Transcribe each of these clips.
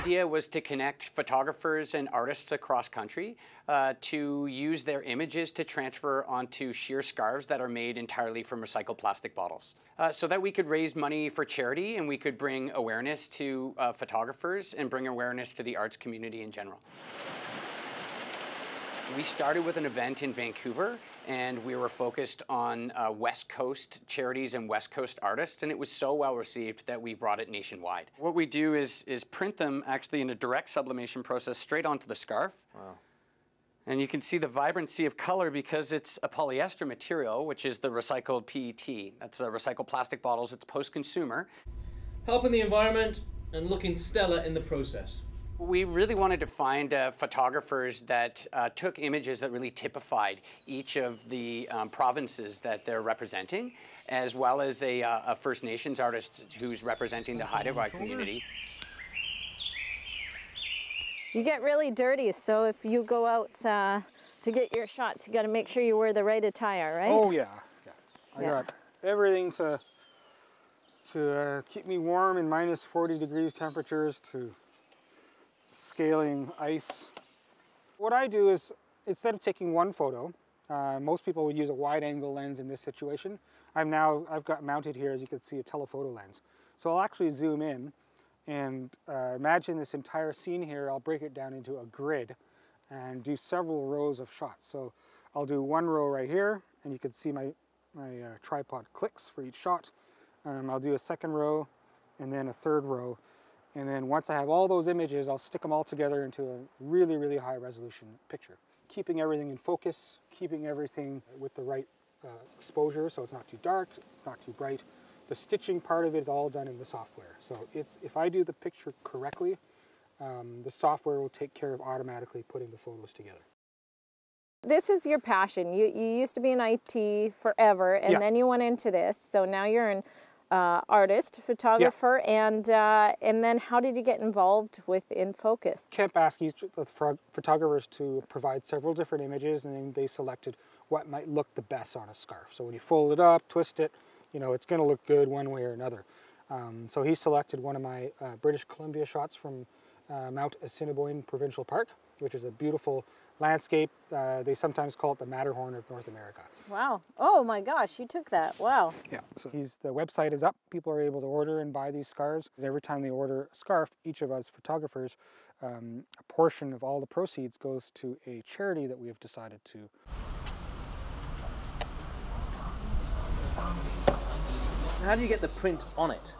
idea was to connect photographers and artists across country uh, to use their images to transfer onto sheer scarves that are made entirely from recycled plastic bottles. Uh, so that we could raise money for charity and we could bring awareness to uh, photographers and bring awareness to the arts community in general. We started with an event in Vancouver and we were focused on uh, West Coast charities and West Coast artists, and it was so well received that we brought it nationwide. What we do is, is print them actually in a direct sublimation process straight onto the scarf. Wow. And you can see the vibrancy of color because it's a polyester material, which is the recycled PET. That's the recycled plastic bottles. It's post-consumer. Helping the environment and looking stellar in the process. We really wanted to find uh, photographers that uh, took images that really typified each of the um, provinces that they're representing, as well as a, uh, a, First Nations artist who's representing the Haida community. You get really dirty, so if you go out uh, to get your shots, you got to make sure you wear the right attire, right? Oh yeah, yeah. I yeah. got everything to to uh, keep me warm in minus 40 degrees temperatures to scaling ice. What I do is, instead of taking one photo, uh, most people would use a wide angle lens in this situation. I'm now, I've got mounted here, as you can see, a telephoto lens. So I'll actually zoom in and uh, imagine this entire scene here. I'll break it down into a grid and do several rows of shots. So I'll do one row right here, and you can see my, my uh, tripod clicks for each shot. Um, I'll do a second row, and then a third row, and then once I have all those images, I'll stick them all together into a really, really high resolution picture. Keeping everything in focus, keeping everything with the right uh, exposure so it's not too dark, it's not too bright. The stitching part of it is all done in the software. So it's if I do the picture correctly, um, the software will take care of automatically putting the photos together. This is your passion. You, you used to be in IT forever and yeah. then you went into this. So now you're in uh, artist, photographer, yeah. and uh, and then how did you get involved with InFocus? Kept asking the photographers to provide several different images, and then they selected what might look the best on a scarf. So when you fold it up, twist it, you know it's going to look good one way or another. Um, so he selected one of my uh, British Columbia shots from uh, Mount Assiniboine Provincial Park, which is a beautiful landscape. Uh, they sometimes call it the Matterhorn of North America. Wow. Oh my gosh, you took that. Wow. Yeah. So he's, the website is up. People are able to order and buy these scarves. Every time they order a scarf, each of us photographers, um, a portion of all the proceeds goes to a charity that we have decided to. How do you get the print on it?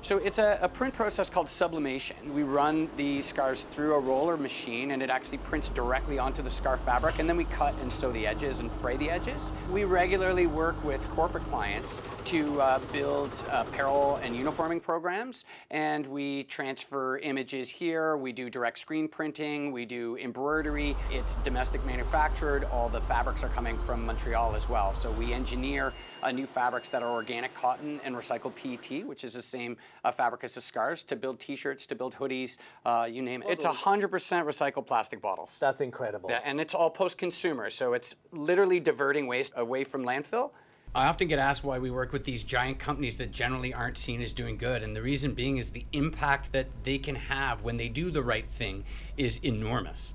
So it's a, a, print process called sublimation. We run the scarves through a roller machine and it actually prints directly onto the scarf fabric and then we cut and sew the edges and fray the edges. We regularly work with corporate clients to uh, build apparel and uniforming programs and we transfer images here, we do direct screen printing, we do embroidery, it's domestic manufactured, all the fabrics are coming from Montreal as well. So we engineer uh, new fabrics that are organic cotton and recycled PET, which is the same uh, fabric as the scarves, to build t-shirts, to build hoodies, uh, you name it. It's 100% recycled plastic bottles. That's incredible. Yeah, and it's all post-consumer, so it's literally diverting waste away from landfill. I often get asked why we work with these giant companies that generally aren't seen as doing good. And the reason being is the impact that they can have when they do the right thing is enormous.